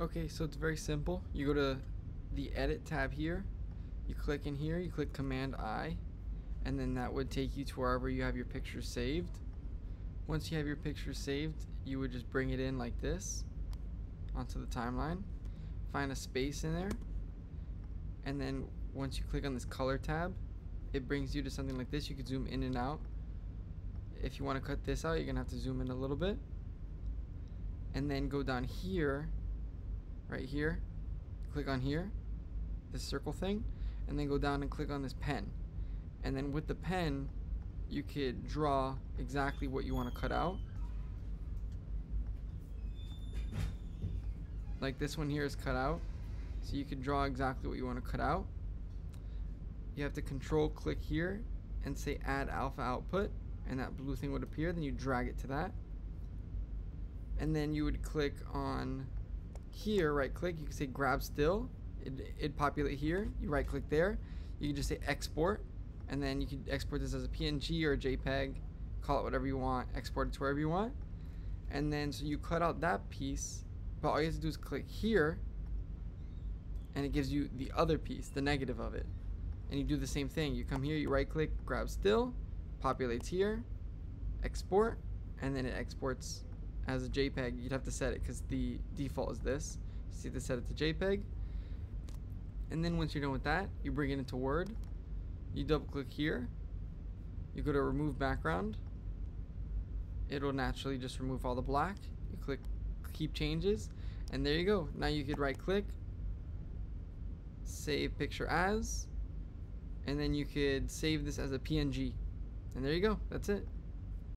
Okay, so it's very simple. You go to the edit tab here, you click in here, you click command I, and then that would take you to wherever you have your picture saved. Once you have your picture saved, you would just bring it in like this onto the timeline, find a space in there, and then once you click on this color tab, it brings you to something like this. You could zoom in and out. If you want to cut this out, you're going to have to zoom in a little bit. And then go down here right here click on here this circle thing and then go down and click on this pen. And then with the pen you could draw exactly what you want to cut out. Like this one here is cut out so you can draw exactly what you want to cut out. You have to control click here and say add alpha output and that blue thing would appear then you drag it to that. And then you would click on here, right click, you can say grab still. It, it populate here. You right click there. You can just say export, and then you can export this as a PNG or a JPEG. Call it whatever you want. Export it to wherever you want. And then so you cut out that piece, but all you have to do is click here, and it gives you the other piece, the negative of it. And you do the same thing. You come here, you right click, grab still, populates here, export, and then it exports as a JPEG, you'd have to set it because the default is this. So you have to set it to JPEG. And then once you're done with that, you bring it into Word. You double click here. You go to remove background. It'll naturally just remove all the black. You click keep changes. And there you go. Now you could right click, save picture as, and then you could save this as a PNG. And there you go. That's it.